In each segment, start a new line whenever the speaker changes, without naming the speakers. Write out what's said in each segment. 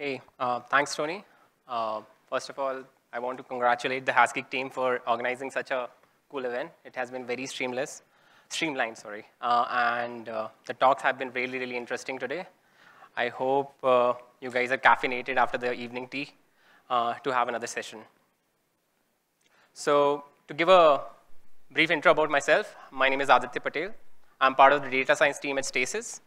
Hey, uh, thanks, Tony. Uh, first of all, I want to congratulate the HasGeek team for organizing such a cool event. It has been very streamless, streamlined, sorry. Uh, and uh, the talks have been really, really interesting today. I hope uh, you guys are caffeinated after the evening tea uh, to have another session. So to give a brief intro about myself, my name is Aditya Patel. I'm part of the data science team at Stasis.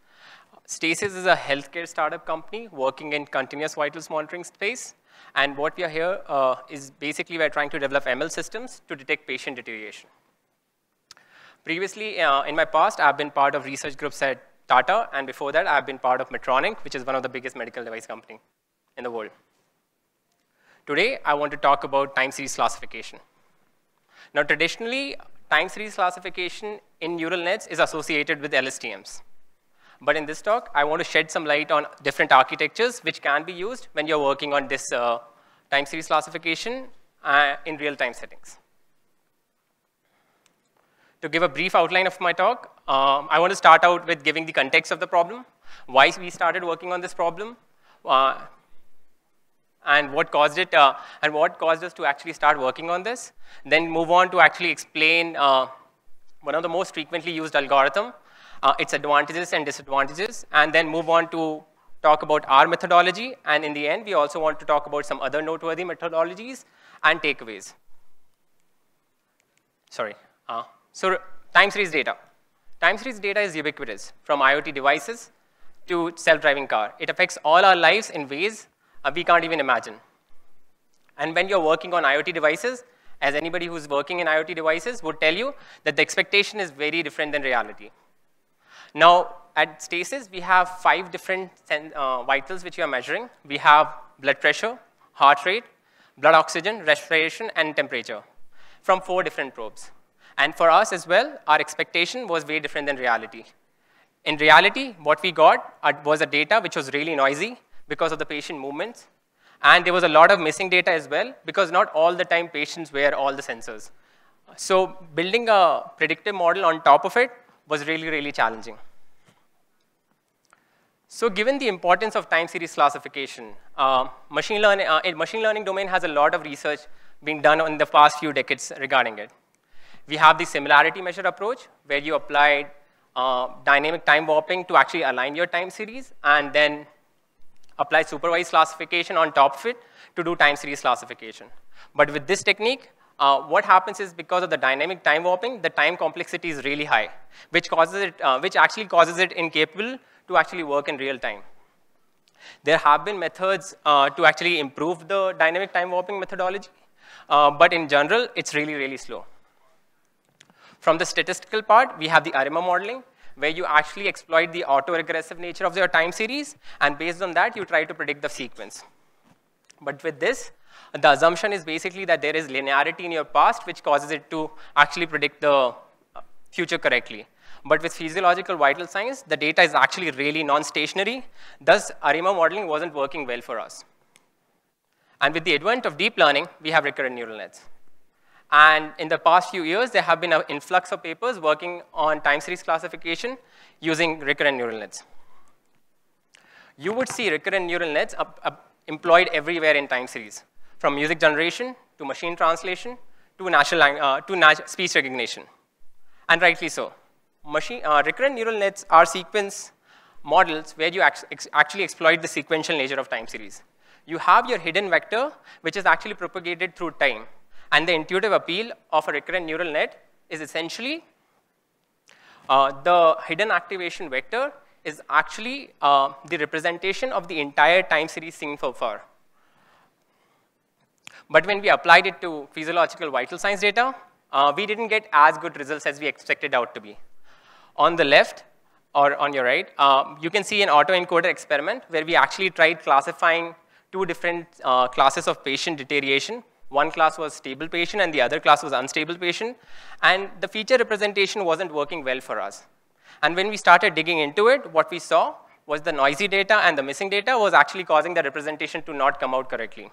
Stasis is a healthcare startup company working in continuous vitals monitoring space. And what we are here uh, is basically we're trying to develop ML systems to detect patient deterioration. Previously, uh, in my past, I've been part of research groups at Tata, and before that, I've been part of Medtronic, which is one of the biggest medical device company in the world. Today, I want to talk about time series classification. Now, traditionally, time series classification in neural nets is associated with LSTMs. But in this talk, I want to shed some light on different architectures which can be used when you're working on this uh, time series classification uh, in real-time settings. To give a brief outline of my talk, um, I want to start out with giving the context of the problem, why we started working on this problem, uh, and what caused it, uh, and what caused us to actually start working on this. Then move on to actually explain uh, one of the most frequently used algorithm uh, its advantages and disadvantages, and then move on to talk about our methodology. And in the end, we also want to talk about some other noteworthy methodologies and takeaways. Sorry. Uh, so time series data. Time series data is ubiquitous from IoT devices to self-driving car. It affects all our lives in ways uh, we can't even imagine. And when you're working on IoT devices, as anybody who's working in IoT devices would tell you that the expectation is very different than reality. Now, at Stasis, we have five different uh, vitals which we are measuring. We have blood pressure, heart rate, blood oxygen, respiration, and temperature from four different probes. And for us as well, our expectation was very different than reality. In reality, what we got was a data which was really noisy because of the patient movements. And there was a lot of missing data as well because not all the time patients wear all the sensors. So building a predictive model on top of it was really, really challenging. So given the importance of time series classification, uh, machine, learning, uh, machine learning domain has a lot of research being done in the past few decades regarding it. We have the similarity measure approach, where you apply uh, dynamic time warping to actually align your time series, and then apply supervised classification on top of it to do time series classification. But with this technique, uh, what happens is because of the dynamic time warping, the time complexity is really high, which, causes it, uh, which actually causes it incapable to actually work in real time. There have been methods uh, to actually improve the dynamic time warping methodology, uh, but in general, it's really, really slow. From the statistical part, we have the ARIMA modeling, where you actually exploit the autoregressive nature of your time series, and based on that, you try to predict the sequence. But with this, the assumption is basically that there is linearity in your past, which causes it to actually predict the uh, future correctly. But with physiological vital signs, the data is actually really non-stationary. Thus, ARIMA modeling wasn't working well for us. And with the advent of deep learning, we have recurrent neural nets. And in the past few years, there have been an influx of papers working on time series classification using recurrent neural nets. You would see recurrent neural nets employed everywhere in time series from music generation to machine translation to, natural, uh, to speech recognition. And rightly so. Machine, uh, recurrent neural nets are sequence models where you ex actually exploit the sequential nature of time series. You have your hidden vector, which is actually propagated through time. And the intuitive appeal of a recurrent neural net is essentially uh, the hidden activation vector is actually uh, the representation of the entire time series seen so far. But when we applied it to physiological vital signs data, uh, we didn't get as good results as we expected out to be. On the left, or on your right, uh, you can see an autoencoder experiment where we actually tried classifying two different uh, classes of patient deterioration. One class was stable patient and the other class was unstable patient. And the feature representation wasn't working well for us. And when we started digging into it, what we saw was the noisy data and the missing data was actually causing the representation to not come out correctly.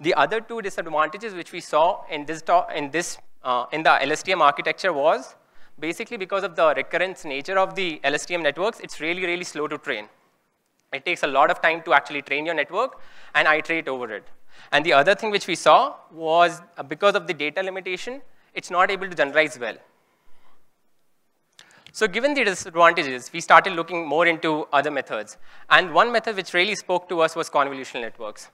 The other two disadvantages which we saw in this, in, this uh, in the LSTM architecture was basically because of the recurrence nature of the LSTM networks, it's really, really slow to train. It takes a lot of time to actually train your network and iterate over it. And the other thing which we saw was uh, because of the data limitation, it's not able to generalize well. So given the disadvantages, we started looking more into other methods. And one method which really spoke to us was convolutional networks.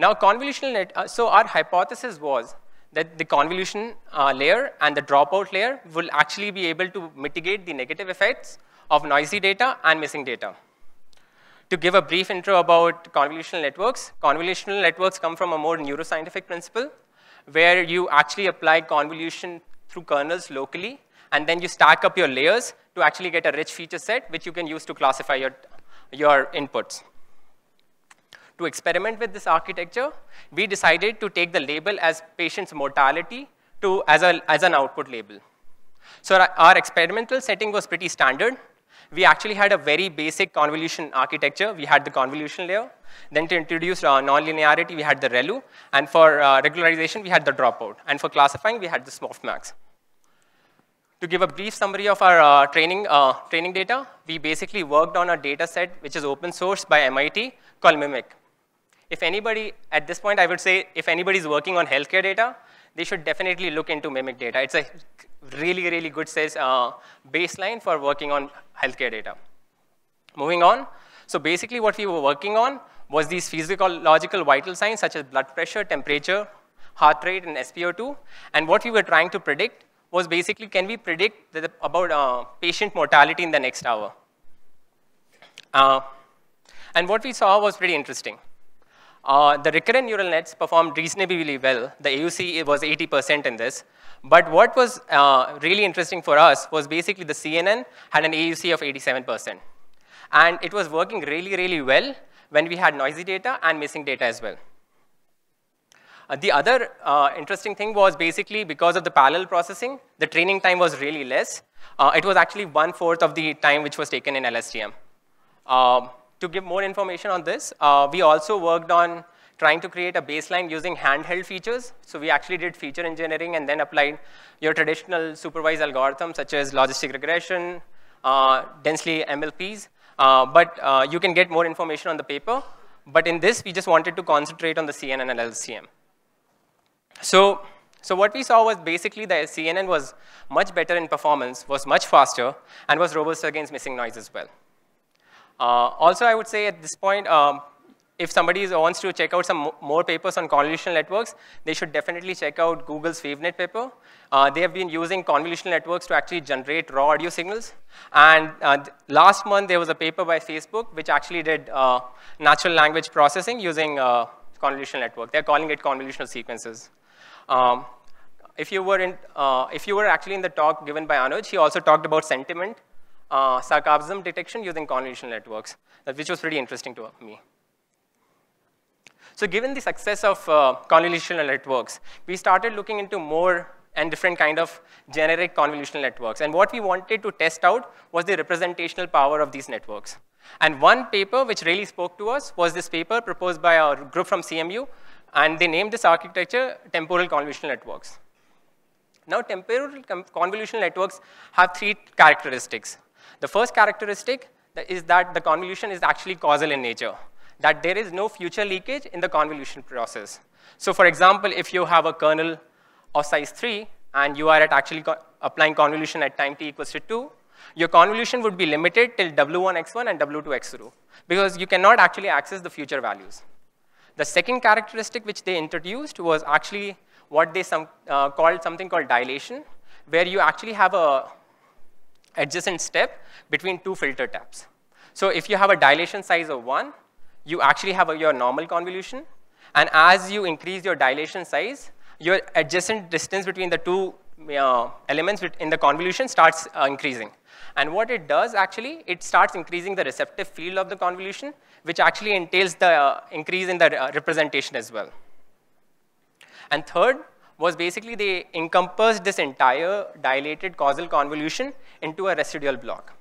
Now, convolutional net, uh, so our hypothesis was that the convolution uh, layer and the dropout layer will actually be able to mitigate the negative effects of noisy data and missing data. To give a brief intro about convolutional networks, convolutional networks come from a more neuroscientific principle where you actually apply convolution through kernels locally, and then you stack up your layers to actually get a rich feature set, which you can use to classify your, your inputs. To experiment with this architecture, we decided to take the label as patient's mortality to, as, a, as an output label. So our, our experimental setting was pretty standard. We actually had a very basic convolution architecture. We had the convolution layer. Then to introduce uh, nonlinearity, we had the ReLU. And for uh, regularization, we had the dropout. And for classifying, we had the softmax. To give a brief summary of our uh, training, uh, training data, we basically worked on a data set which is open source by MIT called MIMIC if anybody, at this point, I would say if anybody is working on healthcare data, they should definitely look into Mimic data. It's a really, really good says, uh, baseline for working on healthcare data. Moving on, so basically what we were working on was these physiological vital signs such as blood pressure, temperature, heart rate, and SpO2. And what we were trying to predict was basically can we predict the, about uh, patient mortality in the next hour? Uh, and what we saw was pretty interesting. Uh, the recurrent neural nets performed reasonably well. The AUC was 80% in this. But what was uh, really interesting for us was basically the CNN had an AUC of 87%. And it was working really, really well when we had noisy data and missing data as well. Uh, the other uh, interesting thing was basically because of the parallel processing, the training time was really less. Uh, it was actually one-fourth of the time which was taken in LSTM. Um, to give more information on this, uh, we also worked on trying to create a baseline using handheld features. So we actually did feature engineering and then applied your traditional supervised algorithms such as logistic regression, uh, densely MLPs. Uh, but uh, you can get more information on the paper. But in this, we just wanted to concentrate on the CNN and LSTM. So, so what we saw was basically the CNN was much better in performance, was much faster, and was robust against missing noise as well. Uh, also, I would say at this point, um, if somebody wants to check out some more papers on convolutional networks, they should definitely check out Google's WaveNet paper. Uh, they have been using convolutional networks to actually generate raw audio signals. And uh, last month, there was a paper by Facebook which actually did uh, natural language processing using uh, convolutional network. They're calling it convolutional sequences. Um, if, you were in, uh, if you were actually in the talk given by Anuj, he also talked about sentiment uh, sarcasm detection using convolutional networks, which was pretty interesting to me. So given the success of uh, convolutional networks, we started looking into more and different kind of generic convolutional networks. And what we wanted to test out was the representational power of these networks. And one paper which really spoke to us was this paper proposed by our group from CMU, and they named this architecture temporal convolutional networks. Now, temporal convolutional networks have three characteristics. The first characteristic is that the convolution is actually causal in nature, that there is no future leakage in the convolution process. So for example, if you have a kernel of size 3 and you are at actually co applying convolution at time t equals to 2, your convolution would be limited till w1x1 and w2x2 because you cannot actually access the future values. The second characteristic which they introduced was actually what they some, uh, called something called dilation, where you actually have a adjacent step between two filter taps. So if you have a dilation size of 1, you actually have a, your normal convolution. And as you increase your dilation size, your adjacent distance between the two uh, elements in the convolution starts uh, increasing. And what it does actually, it starts increasing the receptive field of the convolution, which actually entails the uh, increase in the uh, representation as well. And third, was basically they encompassed this entire dilated causal convolution into a residual block.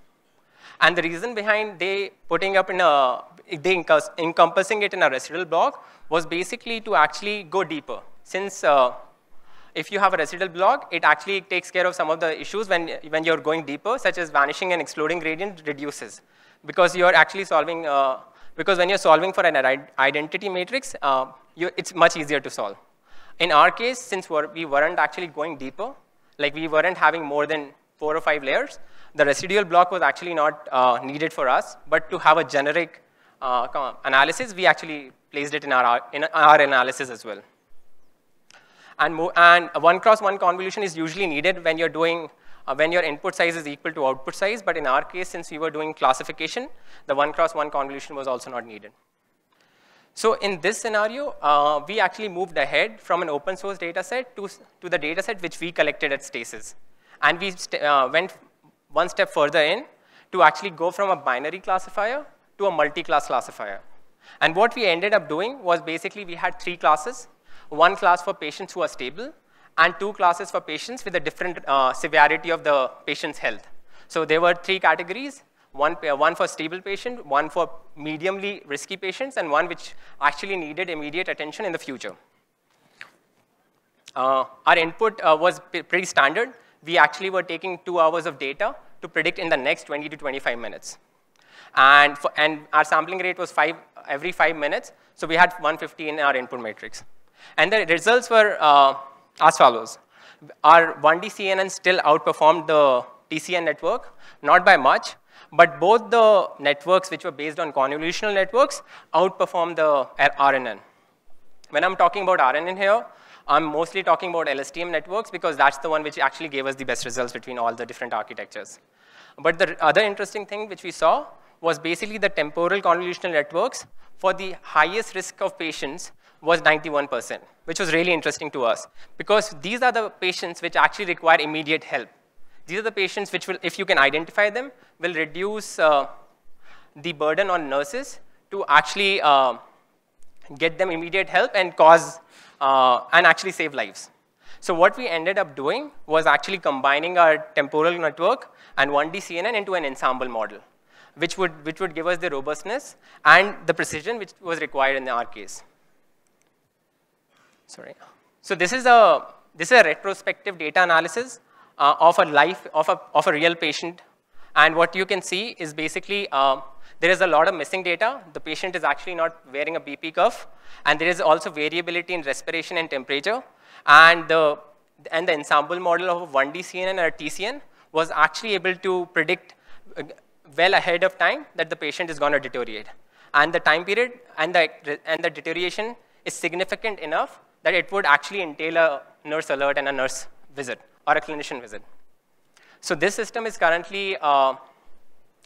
And the reason behind they putting up in a, they encompassing it in a residual block was basically to actually go deeper. Since uh, if you have a residual block, it actually takes care of some of the issues when, when you're going deeper, such as vanishing and exploding gradient reduces. because you're actually solving, uh, because when you're solving for an identity matrix, uh, you, it's much easier to solve. In our case, since we're, we weren't actually going deeper, like we weren't having more than four or five layers, the residual block was actually not uh, needed for us, but to have a generic uh, analysis, we actually placed it in our, in our analysis as well. And, and one cross one convolution is usually needed when you're doing, uh, when your input size is equal to output size, but in our case, since we were doing classification, the one cross one convolution was also not needed. So in this scenario, uh, we actually moved ahead from an open source data set to, to the data set which we collected at Stasis. And we uh, went one step further in to actually go from a binary classifier to a multi-class classifier. And what we ended up doing was basically we had three classes, one class for patients who are stable, and two classes for patients with a different uh, severity of the patient's health. So there were three categories, one, uh, one for stable patient, one for mediumly risky patients, and one which actually needed immediate attention in the future. Uh, our input uh, was pretty standard. We actually were taking two hours of data to predict in the next 20 to 25 minutes. And, for, and our sampling rate was five, every five minutes, so we had 150 in our input matrix. And the results were uh, as follows. Our 1D CNN still outperformed the TCN network, not by much, but both the networks which were based on convolutional networks outperformed the RNN. When I'm talking about RNN here, I'm mostly talking about LSTM networks because that's the one which actually gave us the best results between all the different architectures. But the other interesting thing which we saw was basically the temporal convolutional networks for the highest risk of patients was 91%, which was really interesting to us because these are the patients which actually require immediate help. These are the patients which will, if you can identify them, will reduce uh, the burden on nurses to actually uh, get them immediate help and cause, uh, and actually save lives. So what we ended up doing was actually combining our temporal network and 1D CNN into an ensemble model, which would, which would give us the robustness and the precision which was required in our case. Sorry. So this is a, this is a retrospective data analysis uh, of a life, of a, of a real patient. And what you can see is basically uh, there is a lot of missing data. The patient is actually not wearing a BP cuff. And there is also variability in respiration and temperature. And the, and the ensemble model of 1D CNN or TCN was actually able to predict uh, well ahead of time that the patient is going to deteriorate. And the time period and the, and the deterioration is significant enough that it would actually entail a nurse alert and a nurse visit or a clinician visit. So this system is currently uh,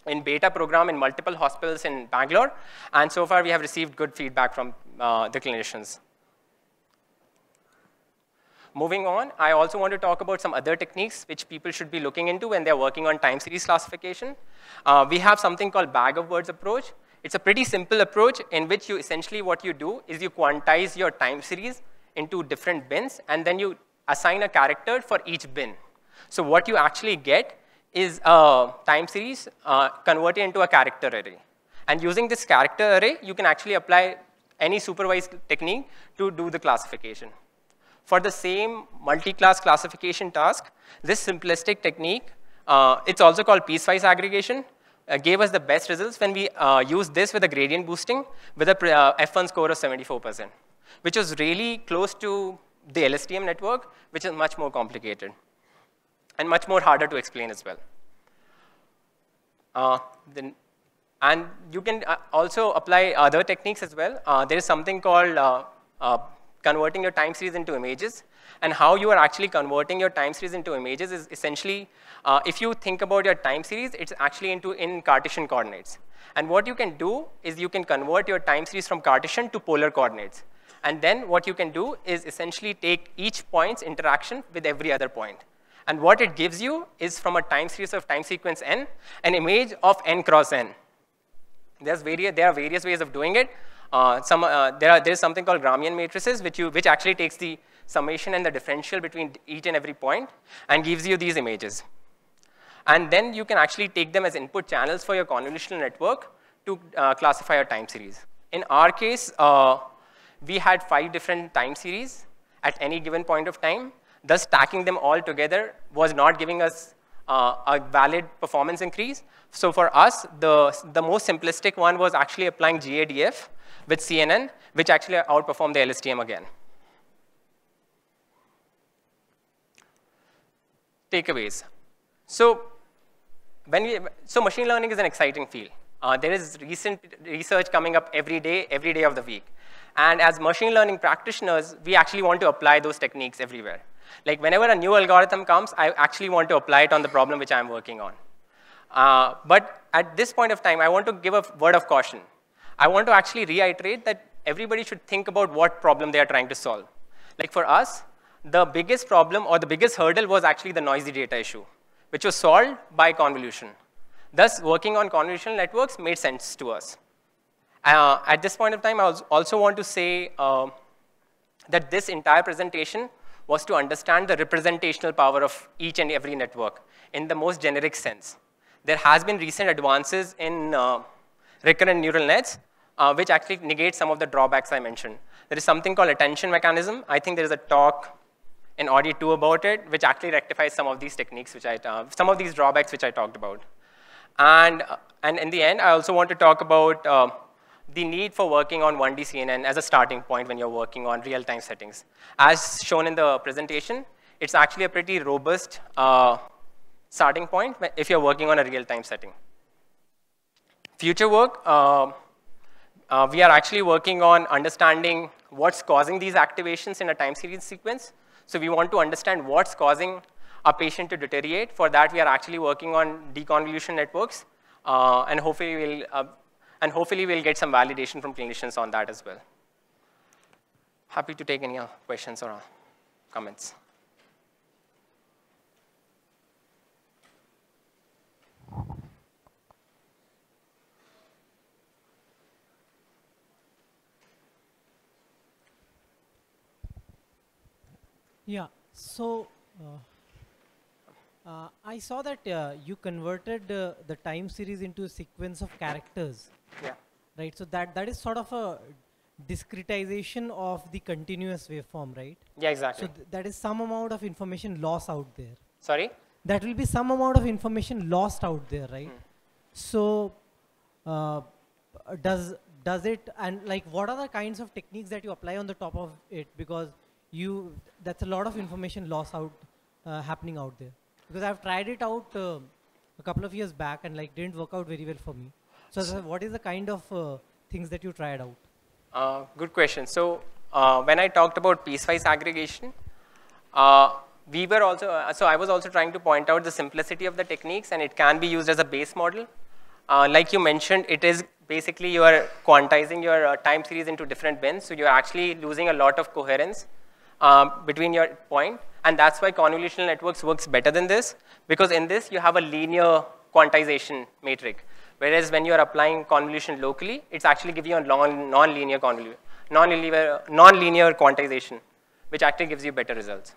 in beta program in multiple hospitals in Bangalore, and so far we have received good feedback from uh, the clinicians. Moving on, I also want to talk about some other techniques which people should be looking into when they're working on time series classification. Uh, we have something called bag of words approach. It's a pretty simple approach in which you essentially what you do is you quantize your time series into different bins and then you assign a character for each bin. So what you actually get is a time series uh, converted into a character array. And using this character array, you can actually apply any supervised technique to do the classification. For the same multi-class classification task, this simplistic technique, uh, it's also called piecewise aggregation, uh, gave us the best results when we uh, used this with a gradient boosting with a uh, F1 score of 74%, which was really close to the LSTM network, which is much more complicated and much more harder to explain as well. Uh, then, and you can uh, also apply other techniques as well. Uh, there is something called uh, uh, converting your time series into images. And how you are actually converting your time series into images is essentially, uh, if you think about your time series, it's actually into in Cartesian coordinates. And what you can do is you can convert your time series from Cartesian to polar coordinates. And then what you can do is essentially take each point's interaction with every other point. And what it gives you is from a time series of time sequence n, an image of n cross n. There's various, there are various ways of doing it. Uh, some, uh, there are, there's something called Gramian matrices, which, you, which actually takes the summation and the differential between each and every point and gives you these images. And then you can actually take them as input channels for your convolutional network to uh, classify your time series. In our case, uh, we had five different time series at any given point of time. Thus, stacking them all together was not giving us uh, a valid performance increase. So for us, the, the most simplistic one was actually applying GADF with CNN, which actually outperformed the LSTM again. Takeaways. So when we, so machine learning is an exciting field. Uh, there is recent research coming up every day, every day of the week. And as machine learning practitioners, we actually want to apply those techniques everywhere. Like whenever a new algorithm comes, I actually want to apply it on the problem which I'm working on. Uh, but at this point of time, I want to give a word of caution. I want to actually reiterate that everybody should think about what problem they are trying to solve. Like for us, the biggest problem or the biggest hurdle was actually the noisy data issue, which was solved by convolution. Thus, working on convolutional networks made sense to us. Uh, at this point of time, I also want to say uh, that this entire presentation was to understand the representational power of each and every network in the most generic sense. There has been recent advances in uh, recurrent neural nets, uh, which actually negate some of the drawbacks I mentioned. There is something called attention mechanism. I think there is a talk in Audi 2 about it, which actually rectifies some of these techniques, which I, uh, some of these drawbacks which I talked about. And, uh, and in the end, I also want to talk about the need for working on 1D CNN as a starting point when you're working on real-time settings. As shown in the presentation, it's actually a pretty robust uh, starting point if you're working on a real-time setting. Future work, uh, uh, we are actually working on understanding what's causing these activations in a time series sequence. So we want to understand what's causing a patient to deteriorate. For that, we are actually working on deconvolution networks, uh, and hopefully we'll uh, and hopefully we'll get some validation from clinicians on that as well. Happy to take any questions or comments.
Yeah, so uh, uh, I saw that uh, you converted uh, the time series into a sequence of characters.
Yeah.
Right. So that that is sort of a discretization of the continuous waveform, right?
Yeah, exactly.
So th that is some amount of information lost out there.
Sorry.
That will be some amount of information lost out there, right? Hmm. So uh, does does it and like what are the kinds of techniques that you apply on the top of it because you that's a lot of information loss out uh, happening out there because I've tried it out uh, a couple of years back and like didn't work out very well for me. So, so what is the kind of uh, things that you tried out?
Uh, good question. So uh, when I talked about piecewise aggregation, uh, we were also, uh, so I was also trying to point out the simplicity of the techniques and it can be used as a base model. like you mentioned, it is basically you are quantizing your time series into different bins. So you're actually losing a lot of coherence between your point and that's why convolutional networks works better than this, because in this you have a linear quantization matrix. Whereas when you're applying convolution locally, it's actually giving you a non-linear convolution, non-linear, non-linear quantization, which actually gives you better results.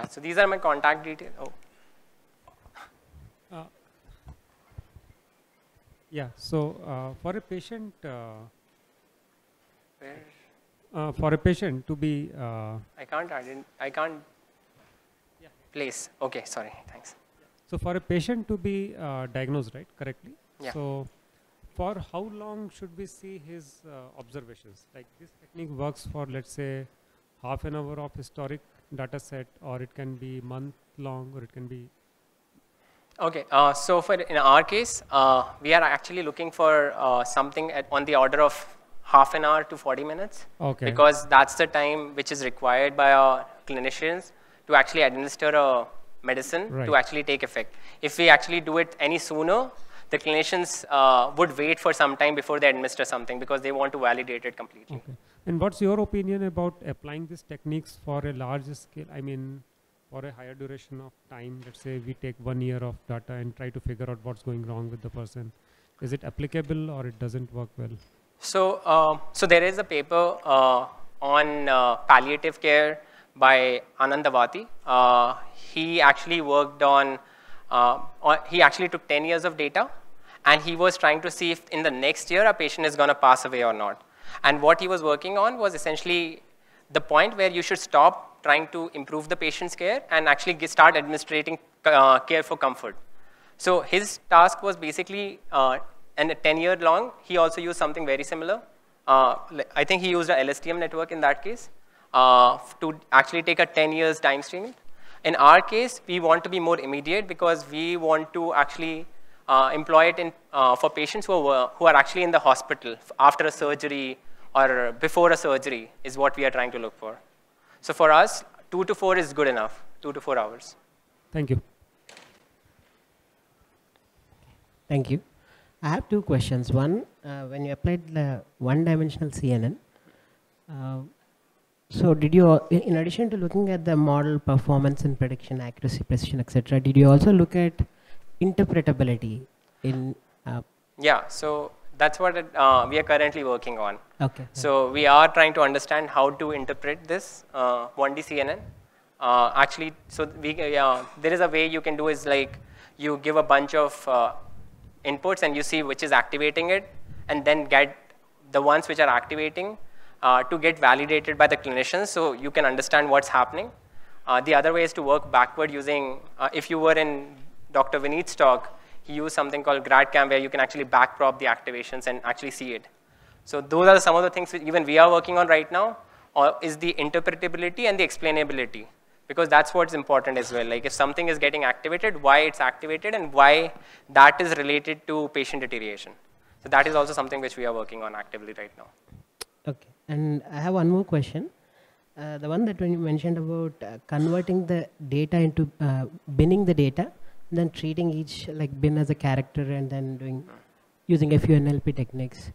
Yeah, so these are my contact details. Oh. Uh,
yeah, so uh, for a patient, uh,
Where?
Uh, for a patient to be.
Uh, I can't, I didn't, I can't yeah. place. Okay, sorry, thanks.
So for a patient to be uh, diagnosed, right, correctly?
Yeah.
So for how long should we see his observations? Like this technique works for, let's say, half an hour of historic data set or it can be month long or it can be
Okay, uh, so for in our case, uh, we are actually looking for uh, something at, on the order of half an hour to 40 minutes.
Okay.
Because that's the time which is required by our clinicians to actually administer a medicine
right.
to actually take effect. If we actually do it any sooner, the clinicians uh, would wait for some time before they administer something because they want to validate it completely.
Okay. And what's your opinion about applying these techniques for a large scale? I mean, for a higher duration of time, let's say we take one year of data and try to figure out what's going wrong with the person. Is it applicable or it doesn't work well?
So, uh, so there is a paper uh, on uh, palliative care by Anand Avati. Uh, he actually worked on, uh, on, he actually took 10 years of data and he was trying to see if in the next year a patient is going to pass away or not. And what he was working on was essentially the point where you should stop trying to improve the patient's care and actually get, start administrating uh, care for comfort. So his task was basically, uh, and 10 year long, he also used something very similar. Uh, I think he used a LSTM network in that case uh, to actually take a 10 years time stream. In our case, we want to be more immediate because we want to actually uh, employ it in, uh, for patients who are, who are actually in the hospital after a surgery or before a surgery is what we are trying to look for. So for us, two to four is good enough, two to four hours.
Thank you.
Thank you. I have two questions. One, uh, when you applied the one-dimensional CNN, uh, so did you, uh, in addition to looking at the model performance and prediction, accuracy, precision, etc., did you also look at interpretability in? Uh,
yeah. So that's what it, uh, we are currently working on.
Okay.
So we are trying to understand how to interpret this uh, 1D CNN. Uh, actually, so we, there is a way you can do is like you give a bunch of uh, inputs and you see which is activating it, and then get the ones which are activating uh, to get validated by the clinicians so you can understand what's happening. Uh, the other way is to work backward using, uh, if you were in Dr. Vineet's talk, he used something called GradCam where you can actually backprop the activations and actually see it. So those are some of the things even we are working on right now, or is the interpretability and the explainability because that's what's important as well. Like if something is getting activated, why it's activated and why that is related to patient deterioration. So that is also something which we are working on actively right now.
Okay, and I have one more question. Uh, the one that when you mentioned about uh, converting the data into uh, binning the data, then treating each like bin as a character and then doing using a few NLP techniques.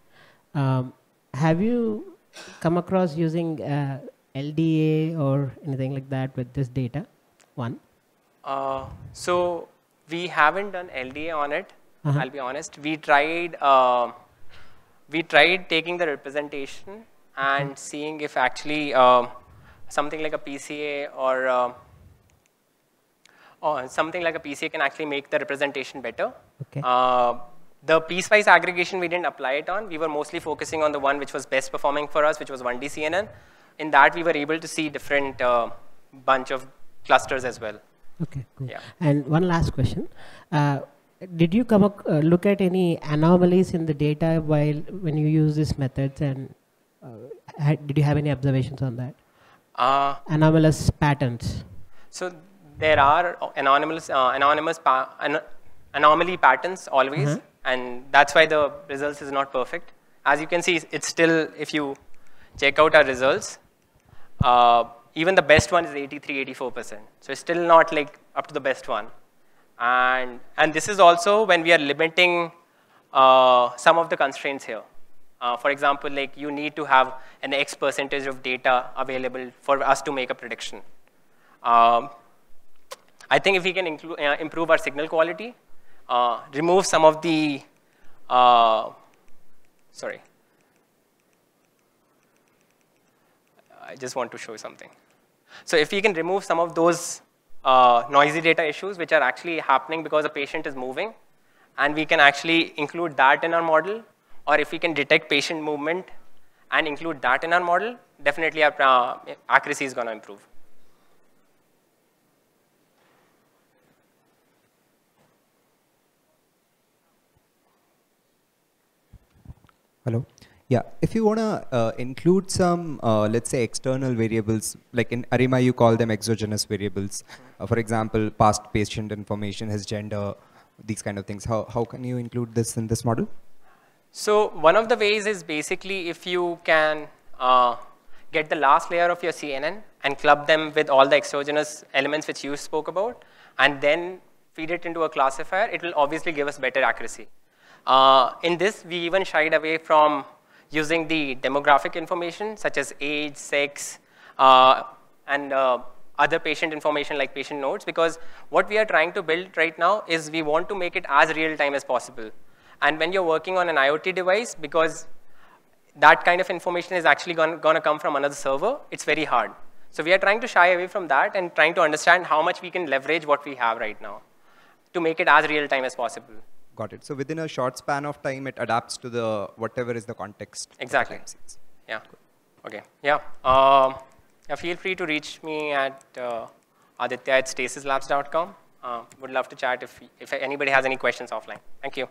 Um, have you come across using uh, LDA or anything like that with this data? One.
Uh, so we haven't done LDA on it. Uh -huh. I'll be honest. We tried. Uh, we tried taking the representation and seeing if actually uh, something like a PCA or uh, or something like a PCA can actually make the representation better.
Okay.
Uh, the piecewise aggregation we didn't apply it on. We were mostly focusing on the one which was best performing for us, which was 1D CNN in that we were able to see different uh, bunch of clusters as well.
Okay, cool. Yeah. And one last question. Uh, did you come uh, look at any anomalies in the data while when you use these methods and uh, did you have any observations on that?
Uh,
anomalous patterns.
So there are anonymous, uh, anonymous pa an anomaly patterns always, -huh. and that's why the results is not perfect. As you can see, it's still, if you check out our results, uh, even the best one is 83, 84%. So it's still not like up to the best one. And, and this is also when we are limiting uh, some of the constraints here. Uh, for example, like you need to have an X percentage of data available for us to make a prediction. Um, I think if we can uh, improve our signal quality, uh, remove some of the, uh, sorry, I just want to show something. So if we can remove some of those uh, noisy data issues which are actually happening because a patient is moving, and we can actually include that in our model, or if we can detect patient movement and include that in our model, definitely our uh, accuracy is going to improve.
Hello. Yeah, if you want to uh, include some, uh, let's say, external variables, like in Arima, you call them exogenous variables. Uh, for example, past patient information, his gender, these kind of things. How, how can you include this in this model?
So one of the ways is basically if you can uh, get the last layer of your CNN and club them with all the exogenous elements which you spoke about, and then feed it into a classifier, it will obviously give us better accuracy. Uh, in this, we even shied away from using the demographic information such as age, sex, uh, and uh, other patient information like patient notes because what we are trying to build right now is we want to make it as real time as possible. And when you're working on an IoT device, because that kind of information is actually going to come from another server, it's very hard. So we are trying to shy away from that and trying to understand how much we can leverage what we have right now to make it as real time as possible.
Got it. So within a short span of time, it adapts to the whatever is the context. the
Exactly.
series.
Yeah. Okay. Yeah. Um, yeah. Feel free to reach me at uh, aditya at stasislabs.com. Uh, would love to chat if, if anybody has any questions offline. Thank you.